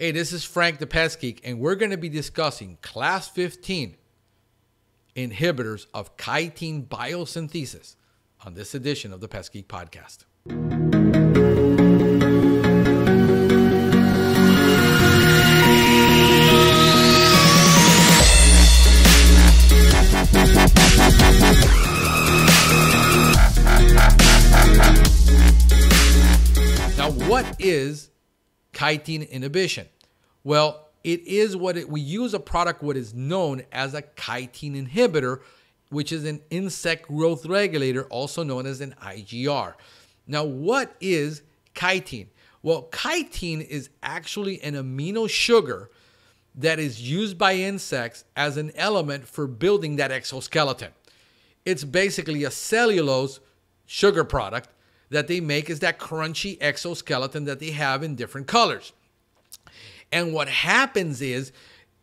Hey, this is Frank the Pest Geek, and we're going to be discussing Class 15 inhibitors of chitin biosynthesis on this edition of the Pest Geek Podcast. Now, what is chitin inhibition? Well, it is what it, we use a product what is known as a chitin inhibitor, which is an insect growth regulator, also known as an IGR. Now, what is chitin? Well, chitin is actually an amino sugar that is used by insects as an element for building that exoskeleton. It's basically a cellulose sugar product that they make is that crunchy exoskeleton that they have in different colors. And what happens is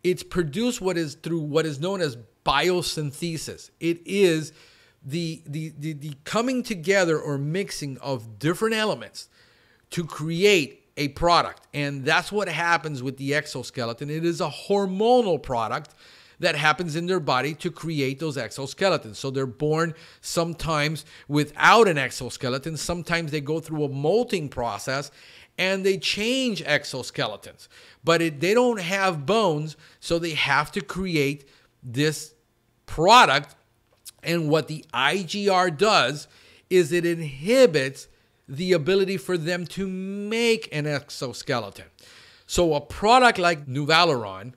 it's produced what is through what is known as biosynthesis. It is the, the, the, the coming together or mixing of different elements to create a product. And that's what happens with the exoskeleton. It is a hormonal product that happens in their body to create those exoskeletons. So they're born sometimes without an exoskeleton. Sometimes they go through a molting process and they change exoskeletons. But it, they don't have bones, so they have to create this product. And what the IGR does is it inhibits the ability for them to make an exoskeleton. So a product like Novaluron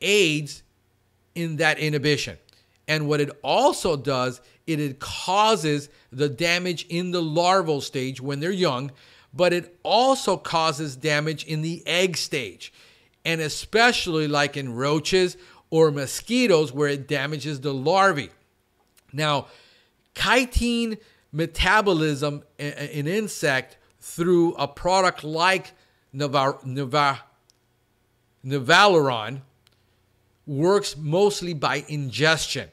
aids in that inhibition. And what it also does, it, it causes the damage in the larval stage when they're young, but it also causes damage in the egg stage. And especially like in roaches or mosquitoes, where it damages the larvae. Now, chitin metabolism in insect through a product like Novaluron works mostly by ingestion.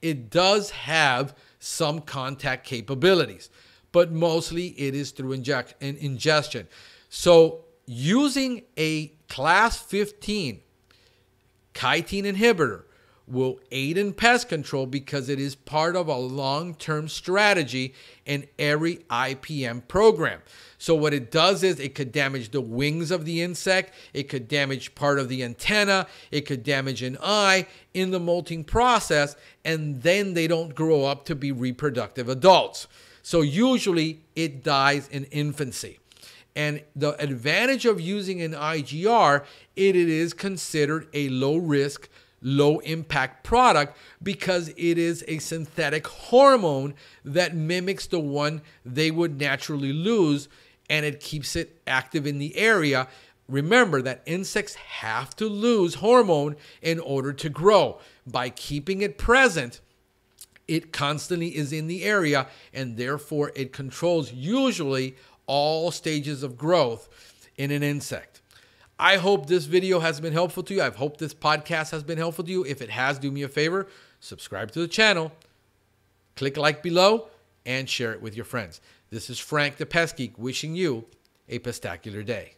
It does have some contact capabilities, but mostly it is through inject ingestion. So using a class 15 chitin inhibitor will aid in pest control because it is part of a long-term strategy in every IPM program. So what it does is it could damage the wings of the insect, it could damage part of the antenna, it could damage an eye in the molting process, and then they don't grow up to be reproductive adults. So usually it dies in infancy. And the advantage of using an IGR, it is considered a low risk, low impact product because it is a synthetic hormone that mimics the one they would naturally lose and it keeps it active in the area. Remember that insects have to lose hormone in order to grow. By keeping it present, it constantly is in the area and therefore it controls usually all stages of growth in an insect. I hope this video has been helpful to you. I hope this podcast has been helpful to you. If it has, do me a favor, subscribe to the channel, click like below, and share it with your friends. This is Frank the Pest Geek wishing you a pestacular day.